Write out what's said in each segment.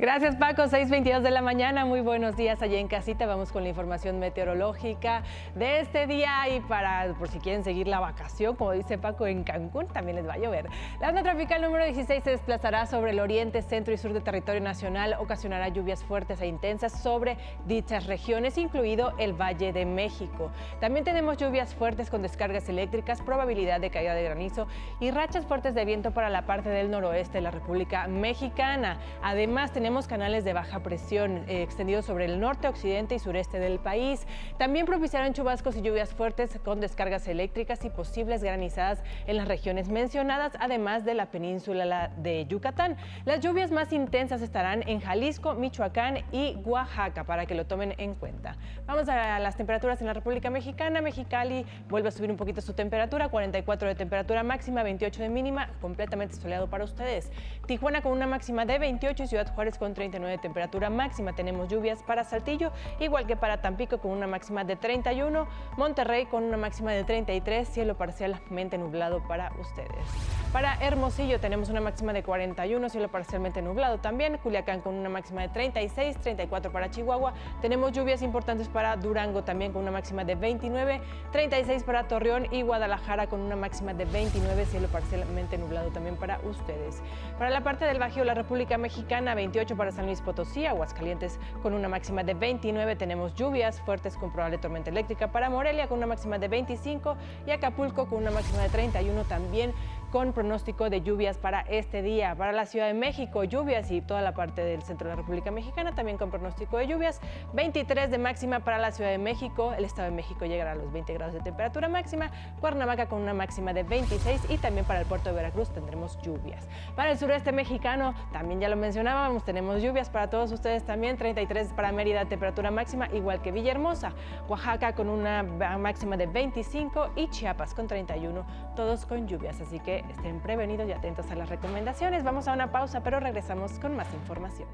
Gracias Paco, 6.22 de la mañana, muy buenos días allá en casita, vamos con la información meteorológica de este día y para, por si quieren seguir la vacación, como dice Paco, en Cancún también les va a llover. La onda tropical número 16 se desplazará sobre el oriente, centro y sur del territorio nacional, ocasionará lluvias fuertes e intensas sobre dichas regiones, incluido el Valle de México. También tenemos lluvias fuertes con descargas eléctricas, probabilidad de caída de granizo y rachas fuertes de viento para la parte del noroeste de la República Mexicana. Además, tenemos tenemos canales de baja presión eh, extendidos sobre el norte, occidente y sureste del país. También propiciaron chubascos y lluvias fuertes con descargas eléctricas y posibles granizadas en las regiones mencionadas, además de la península de Yucatán. Las lluvias más intensas estarán en Jalisco, Michoacán y Oaxaca, para que lo tomen en cuenta. Vamos a las temperaturas en la República Mexicana. Mexicali vuelve a subir un poquito su temperatura, 44 de temperatura máxima, 28 de mínima, completamente soleado para ustedes. Tijuana con una máxima de 28 y Ciudad Juárez con 39 de temperatura máxima. Tenemos lluvias para Saltillo, igual que para Tampico con una máxima de 31. Monterrey con una máxima de 33, cielo parcialmente nublado para ustedes. Para Hermosillo tenemos una máxima de 41, cielo parcialmente nublado también. Culiacán con una máxima de 36, 34 para Chihuahua. Tenemos lluvias importantes para Durango también con una máxima de 29, 36 para Torreón y Guadalajara con una máxima de 29, cielo parcialmente nublado también para ustedes. Para la parte del Bajío, la República Mexicana, 28 para San Luis Potosí, Aguascalientes con una máxima de 29, tenemos lluvias fuertes con probable tormenta eléctrica para Morelia con una máxima de 25 y Acapulco con una máxima de 31 también con pronóstico de lluvias para este día. Para la Ciudad de México, lluvias y toda la parte del centro de la República Mexicana también con pronóstico de lluvias. 23 de máxima para la Ciudad de México. El Estado de México llegará a los 20 grados de temperatura máxima. Cuernavaca con una máxima de 26 y también para el puerto de Veracruz tendremos lluvias. Para el sureste mexicano, también ya lo mencionábamos, tenemos lluvias para todos ustedes también. 33 para Mérida, temperatura máxima, igual que Villahermosa. Oaxaca con una máxima de 25 y Chiapas con 31, todos con lluvias. Así que estén prevenidos y atentos a las recomendaciones. Vamos a una pausa, pero regresamos con más información.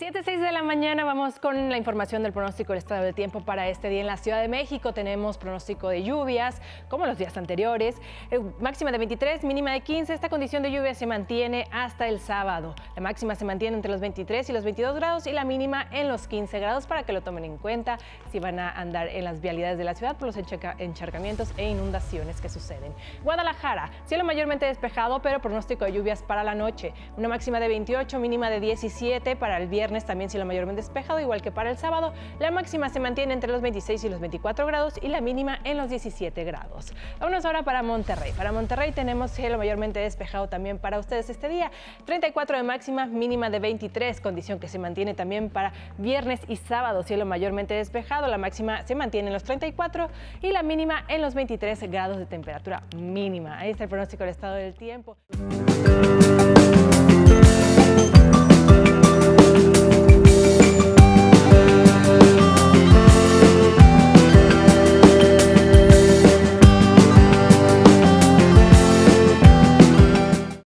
7, 6 de la mañana vamos con la información del pronóstico del estado del tiempo para este día en la Ciudad de México. Tenemos pronóstico de lluvias, como los días anteriores, eh, máxima de 23, mínima de 15. Esta condición de lluvia se mantiene hasta el sábado. La máxima se mantiene entre los 23 y los 22 grados y la mínima en los 15 grados para que lo tomen en cuenta si van a andar en las vialidades de la ciudad por los encharcamientos e inundaciones que suceden. Guadalajara, cielo mayormente despejado, pero pronóstico de lluvias para la noche. Una máxima de 28, mínima de 17 para el viernes también cielo mayormente despejado, igual que para el sábado. La máxima se mantiene entre los 26 y los 24 grados y la mínima en los 17 grados. Vámonos ahora para Monterrey. Para Monterrey tenemos cielo mayormente despejado también para ustedes este día. 34 de máxima, mínima de 23, condición que se mantiene también para viernes y sábado. Cielo mayormente despejado, la máxima se mantiene en los 34 y la mínima en los 23 grados de temperatura mínima. Ahí está el pronóstico del estado del tiempo.